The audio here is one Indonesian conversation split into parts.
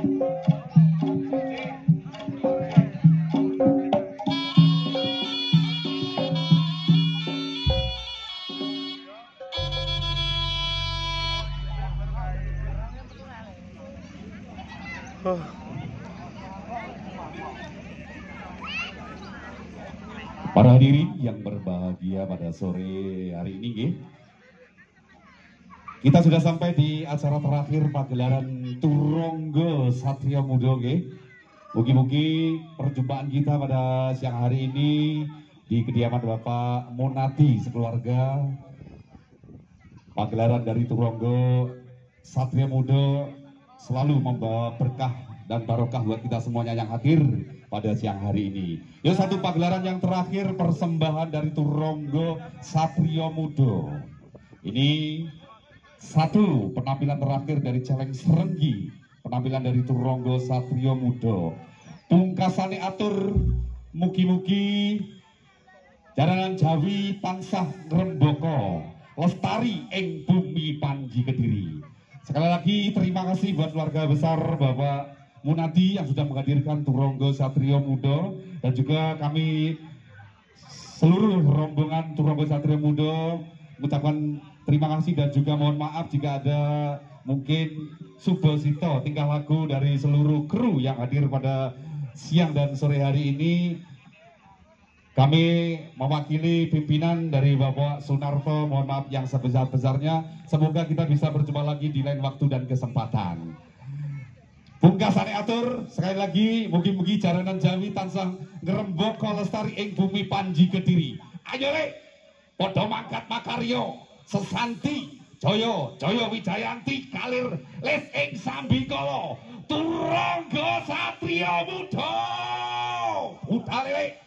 Para hadirin yang berbahagia pada sore hari ini. Kita sudah sampai di acara terakhir pagelaran Turonggo Satria Muda, nggih. Mugi-mugi perjumpaan kita pada siang hari ini di kediaman Bapak Monati sekeluarga pagelaran dari Turonggo Satria Muda selalu membawa berkah dan barokah buat kita semuanya yang hadir pada siang hari ini. Yuk satu pagelaran yang terakhir persembahan dari Turonggo Satrio Mudo. Ini satu penampilan terakhir dari Celeng Serenggi, penampilan dari Turonggo Satrio Mudo. Pungkasane atur mugi-mugi jaranan Jawi tansah remboko lestari ing bumi Panji Kediri. Sekali lagi terima kasih buat keluarga besar Bapak Munadi yang sudah menghadirkan Turonggo Satrio Mudo dan juga kami seluruh rombongan Turonggo Satrio Mudo mengucapkan terima kasih dan juga mohon maaf jika ada mungkin subosito tingkah laku dari seluruh kru yang hadir pada siang dan sore hari ini kami mewakili pimpinan dari Bapak Sunarto, mohon maaf yang sebesar-besarnya. Semoga kita bisa berjumpa lagi di lain waktu dan kesempatan. Pungkasane atur sekali lagi mugi-mugi jaranan Jawi tansah ngrembaka lestari ing bumi Panji Kediri. Ayo le, padha mangkat makaryo, sesanti Jaya, Jaya Wijayanti kalir les ing Sambikala. Turangga Satria Muda. Udale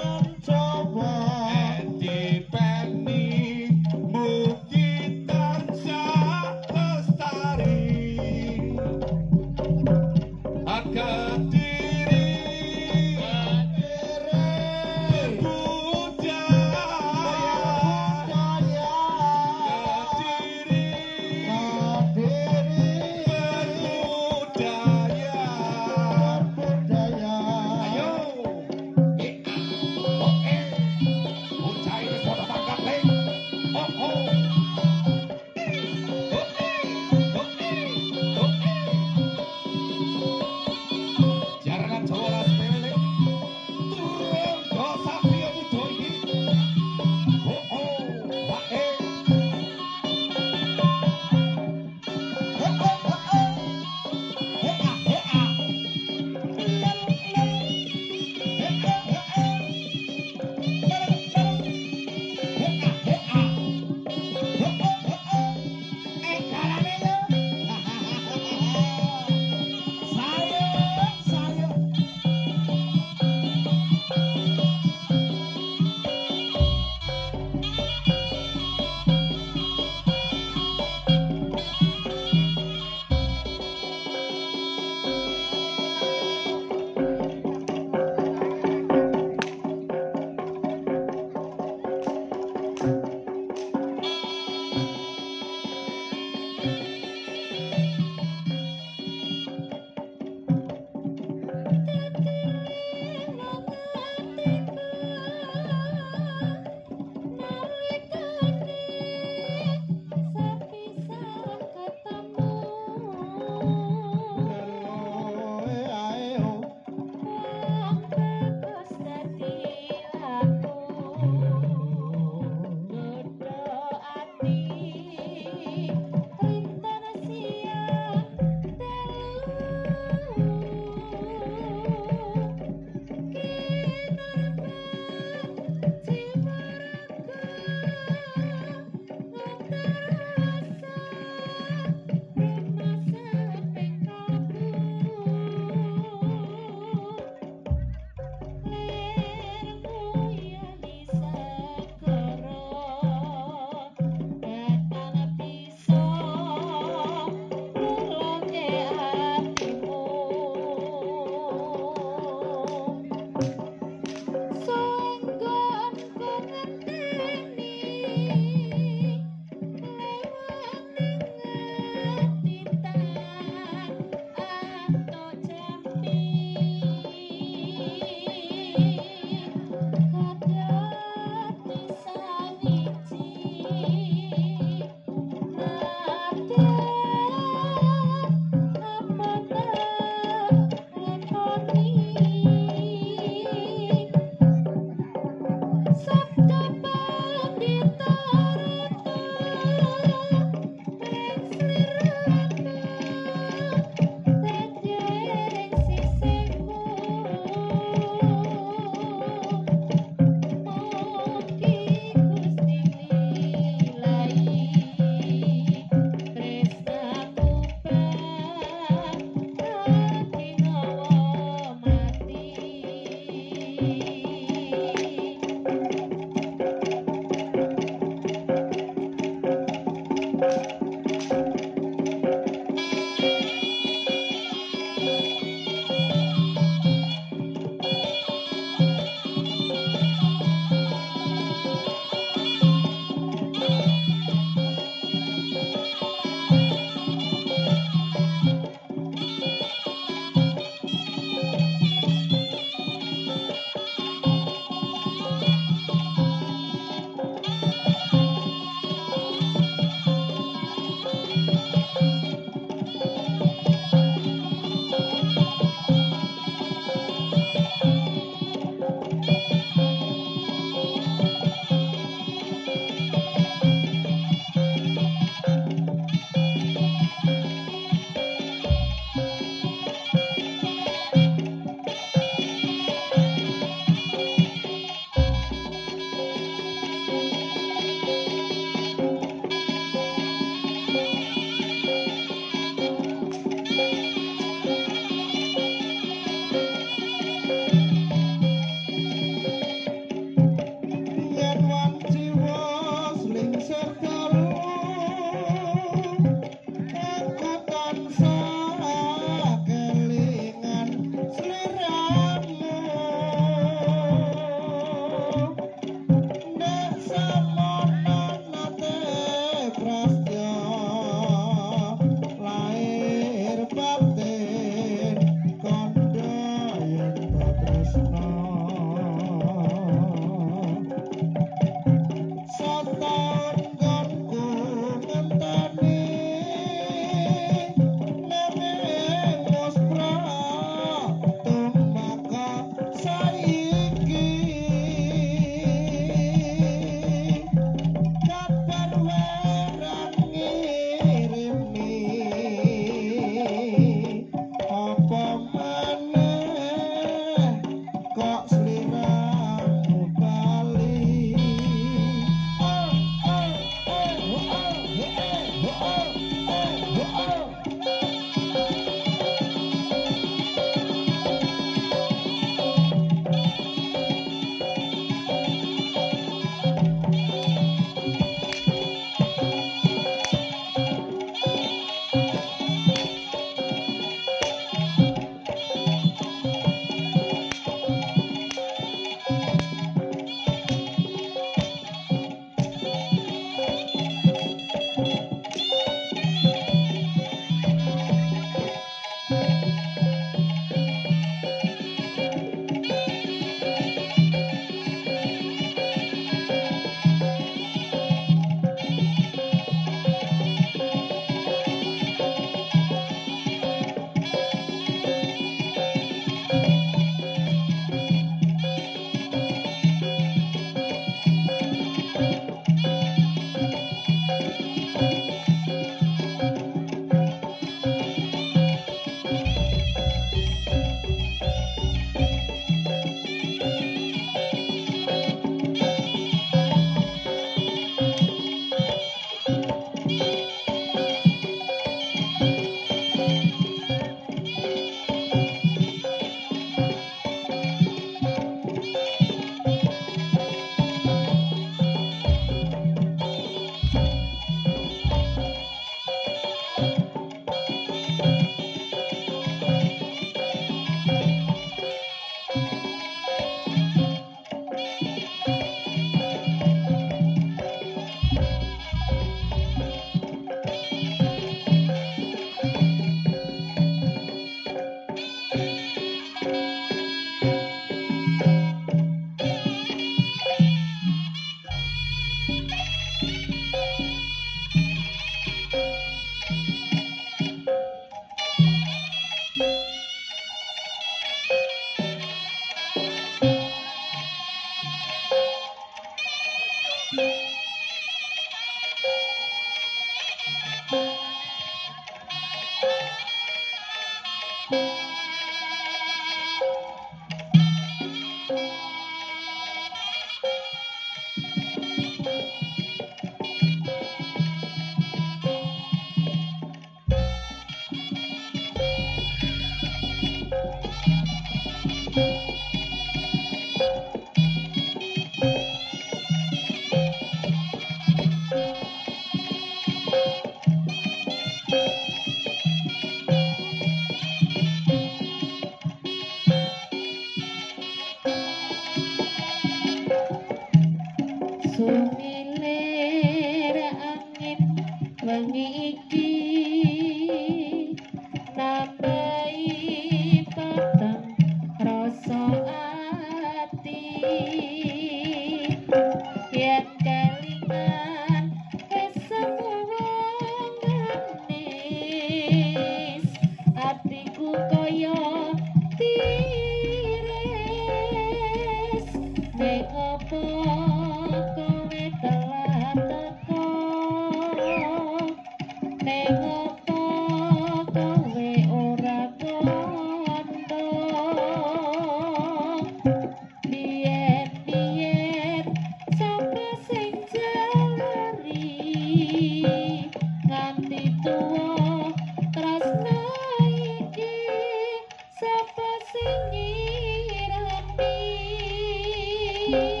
You.